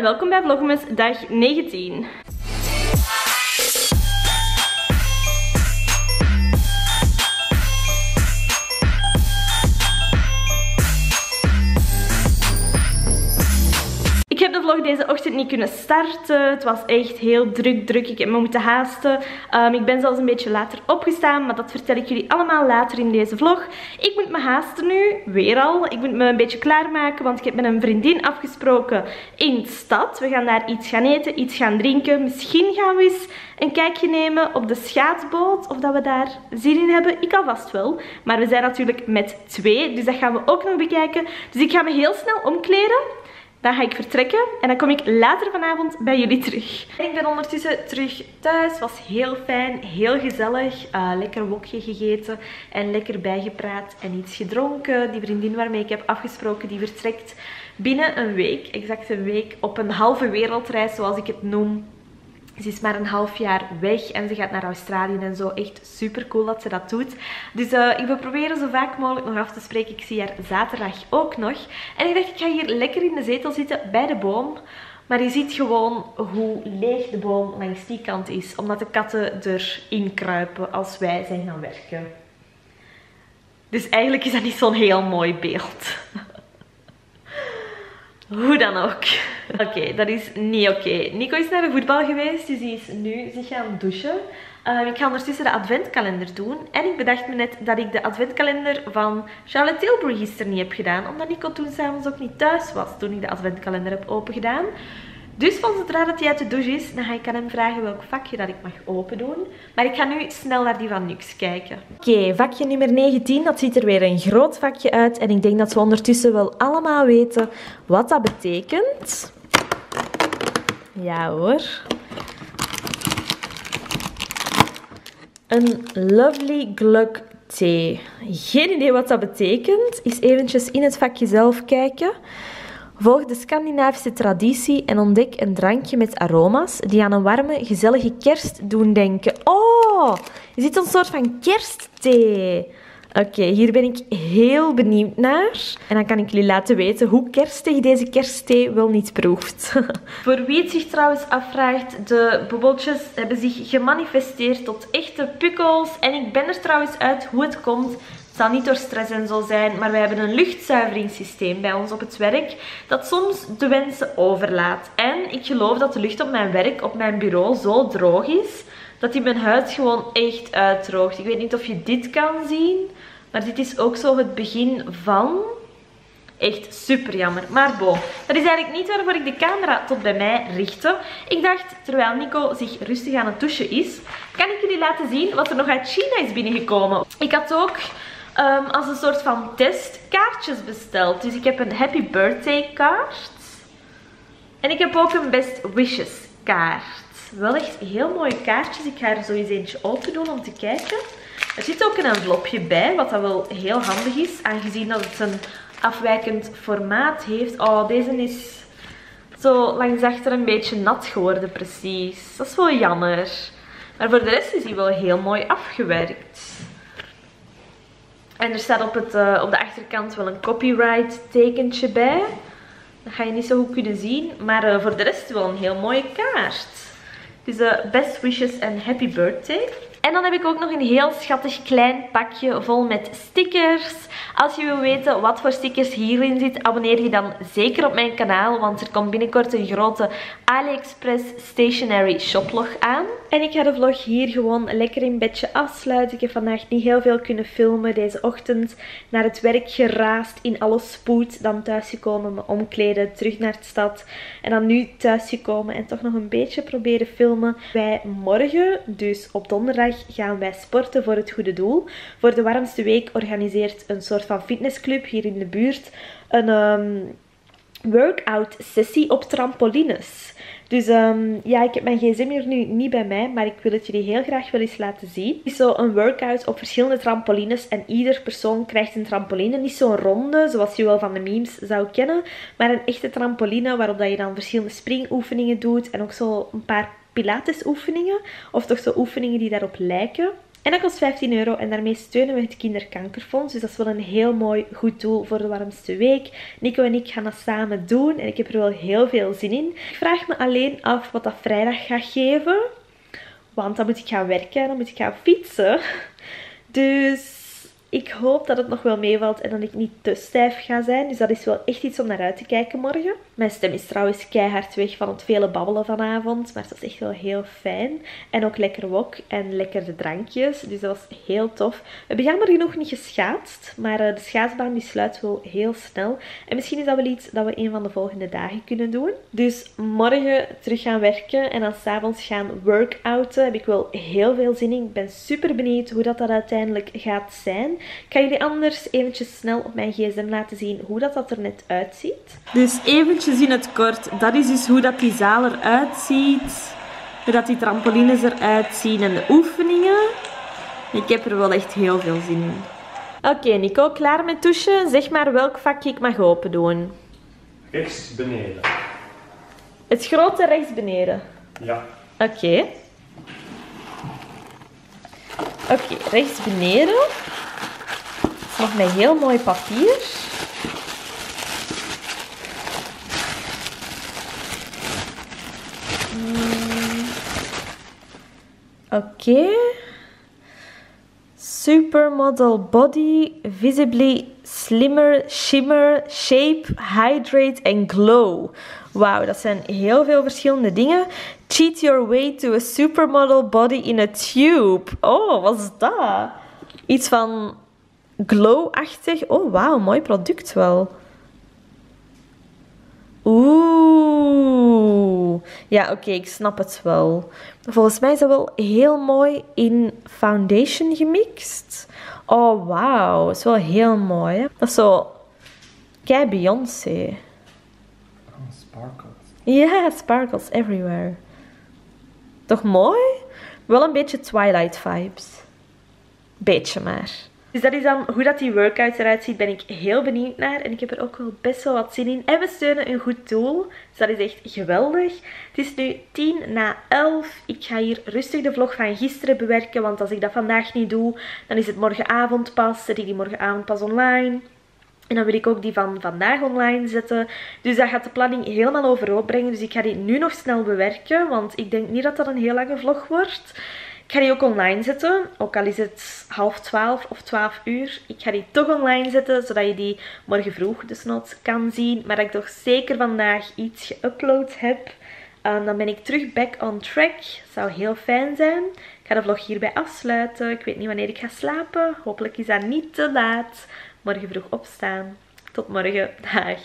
en welkom bij Vlogmas dag 19. Heb de vlog deze ochtend niet kunnen starten. Het was echt heel druk, druk. Ik heb me moeten haasten. Ehm, ik ben zelfs een beetje later opgestaan, maar dat vertel ik jullie allemaal later in deze vlog. Ik moet me haasten nu, weer al. Ik moet me een beetje klaarmaken, want ik heb met een vriendin afgesproken in de stad. We gaan daar iets gaan eten, iets gaan drinken. Misschien gaan we eens een kijkje nemen op de schaatsboot. Of dat we daar zin in hebben. Ik alvast wel. Maar we zijn natuurlijk met twee, dus dat gaan we ook nog bekijken. Dus ik ga me heel snel omkleden. Dan ga ik vertrekken en dan kom ik later vanavond bij jullie terug. ik ben ondertussen terug thuis. Was heel fijn, heel gezellig. Uh, lekker wokje gegeten en lekker bijgepraat en iets gedronken. Die vriendin waarmee ik heb afgesproken, die vertrekt binnen een week. Exact een week op een halve wereldreis zoals ik het noem. Ze is maar een half jaar weg en ze gaat naar Australië en zo. Echt super cool dat ze dat doet. Dus uh, ik wil proberen zo vaak mogelijk nog af te spreken. Ik zie haar zaterdag ook nog. En ik dacht, ik ga hier lekker in de zetel zitten bij de boom. Maar je ziet gewoon hoe leeg de boom langs die kant is. Omdat de katten erin kruipen als wij zijn gaan werken. Dus eigenlijk is dat niet zo'n heel mooi beeld. Hoe dan ook. Oké, dat is niet oké. Nico is naar de voetbal geweest, dus die is nu zich gaan douchen. Uh, ik ga ondertussen de adventkalender doen. En ik bedacht me net dat ik de adventkalender van Charlotte Tilbury gisteren niet heb gedaan. Omdat Nico toen s'avonds ook niet thuis was toen ik de adventkalender heb opengedaan. Dus van zodra dat hij uit de douche is, dan ga ik aan hem vragen welk vakje dat ik mag open doen. Maar ik ga nu snel naar die van Nux kijken. Oké, vakje nummer 19. Dat ziet er weer een groot vakje uit. En ik denk dat we ondertussen wel allemaal weten wat dat betekent. Ja hoor. Een Lovely Glug thee. Geen idee wat dat betekent. Is eventjes in het vakje zelf kijken. Volg de Scandinavische traditie en ontdek een drankje met aroma's die aan een warme, gezellige kerst doen denken. Oh, je ziet een soort van kerstthee. Oké, hier ben ik heel benieuwd naar. En dan kan ik jullie laten weten hoe kerstig deze kerstthee wel niet proeft. Voor wie het zich trouwens afvraagt, de bubbeltjes hebben zich gemanifesteerd tot echte pukkels. En ik ben er trouwens uit hoe het komt zal niet door stress en zo zijn, maar wij hebben een luchtzuiveringssysteem bij ons op het werk dat soms de wensen overlaat. En ik geloof dat de lucht op mijn werk, op mijn bureau, zo droog is dat die mijn huid gewoon echt uitdroogt. Ik weet niet of je dit kan zien, maar dit is ook zo het begin van... Echt super jammer. Maar bo, dat is eigenlijk niet waarvoor ik de camera tot bij mij richtte. Ik dacht, terwijl Nico zich rustig aan het douchen is, kan ik jullie laten zien wat er nog uit China is binnengekomen. Ik had ook um, als een soort van test kaartjes besteld. Dus ik heb een happy birthday kaart. En ik heb ook een best wishes kaart. Wel echt heel mooie kaartjes. Ik ga er zo eens eentje open doen om te kijken. Er zit ook een envelopje bij, wat dat wel heel handig is. Aangezien dat het een afwijkend formaat heeft. Oh, deze is zo langs achter een beetje nat geworden precies. Dat is wel jammer. Maar voor de rest is hij wel heel mooi afgewerkt. En er staat op, het, uh, op de achterkant wel een copyright tekentje bij. Dat ga je niet zo goed kunnen zien. Maar uh, voor de rest wel een heel mooie kaart. Dus uh, best wishes en happy birthday. En dan heb ik ook nog een heel schattig klein pakje vol met stickers. Als je wil weten wat voor stickers hierin zit, abonneer je dan zeker op mijn kanaal. Want er komt binnenkort een grote AliExpress Stationery shoplog aan. En ik ga de vlog hier gewoon lekker in bedje afsluiten. Ik heb vandaag niet heel veel kunnen filmen deze ochtend. Naar het werk geraast in alle spoed. Dan thuisgekomen, me omkleden, terug naar de stad. En dan nu thuisgekomen en toch nog een beetje proberen filmen. Wij morgen, dus op donderdag gaan wij sporten voor het goede doel. Voor de warmste week organiseert een soort van fitnessclub hier in de buurt een um, workout sessie op trampolines. Dus um, ja, ik heb mijn gsm hier nu niet bij mij, maar ik wil het jullie heel graag wel eens laten zien. Het is zo een workout op verschillende trampolines en ieder persoon krijgt een trampoline. Niet zo'n ronde, zoals je wel van de memes zou kennen, maar een echte trampoline waarop dat je dan verschillende springoefeningen doet en ook zo een paar pilates oefeningen. Of toch zo oefeningen die daarop lijken. En dat kost 15 euro en daarmee steunen we het Kinderkankerfonds. Dus dat is wel een heel mooi goed doel voor de warmste week. Nico en ik gaan dat samen doen en ik heb er wel heel veel zin in. Ik vraag me alleen af wat dat vrijdag gaat geven. Want dan moet ik gaan werken en dan moet ik gaan fietsen. Dus ik hoop dat het nog wel meevalt en dat ik niet te stijf ga zijn. Dus dat is wel echt iets om naar uit te kijken morgen. Mijn stem is trouwens keihard weg van het vele babbelen vanavond. Maar dat is echt wel heel fijn. En ook lekker wok en lekker de drankjes. Dus dat was heel tof. We hebben jammer genoeg niet geschaatst. Maar eh, de schaatsbaan die sluit wel heel snel. En misschien is dat wel iets dat we een van de volgende dagen kunnen doen. Dus morgen terug gaan werken en dan s'avonds gaan workouten. Heb ik wel heel veel zin in. Ik ben super benieuwd hoe dat, dat uiteindelijk gaat zijn. Ik ga jullie anders eventjes snel op mijn gsm laten zien hoe dat, dat er net uitziet. Dus eventjes in het kort, dat is dus hoe dat die zaal eruit ziet. Hoe dat die trampolines eruit zien en de oefeningen. Ik heb er wel echt heel veel zin in. Oké Nico, klaar met douchen? Zeg maar welk vakje ik mag open doen. Rechts beneden. Het grote rechts beneden. Ja. Oké. Oké, rechts beneden. Nog met heel mooi papier. Mm. Oké. Supermodel body, visibly slimmer, shimmer, shape, hydrate en glow. Wauw, dat zijn heel veel verschillende dingen. Cheat your way to a supermodel body in a tube. Oh, wat is dat? Iets van glow-achtig. Oh, wauw, mooi product wel. Oeh. Ja, oké, ik snap het wel. Volgens mij is dat wel heel mooi in foundation gemixt. Oh, wauw. Dat is wel heel mooi. Hè? Dat is zo... Kei Beyoncé. Oh, sparkles. Ja, sparkles everywhere. Toch mooi? Wel een beetje Twilight vibes. Beetje maar. Dus dat is dan hoe dat die workout eruit ziet, ben ik heel benieuwd naar. En ik heb er ook wel best wel wat zin in. En we steunen een goed doel. Dus dat is echt geweldig. Het is nu 10 na 11. Ik ga hier rustig de vlog van gisteren bewerken. Want als ik dat vandaag niet doe, dan is het morgenavond pas. Zet ik die morgenavond pas online. En dan wil ik ook die van vandaag online zetten. Dus dat gaat de planning helemaal overhoop brengen. Dus ik ga die nu nog snel bewerken. Want ik denk niet dat dat een heel lange vlog wordt. Ik ga die ook online zetten, ook al is het half twaalf of twaalf uur. Ik ga die toch online zetten, zodat je die morgen vroeg desnoods kan zien. Maar dat ik toch zeker vandaag iets geüpload heb. Um, dan ben ik terug back on track. Zou heel fijn zijn. Ik ga de vlog hierbij afsluiten. Ik weet niet wanneer ik ga slapen. Hopelijk is dat niet te laat. Morgen vroeg opstaan. Tot morgen. Dag.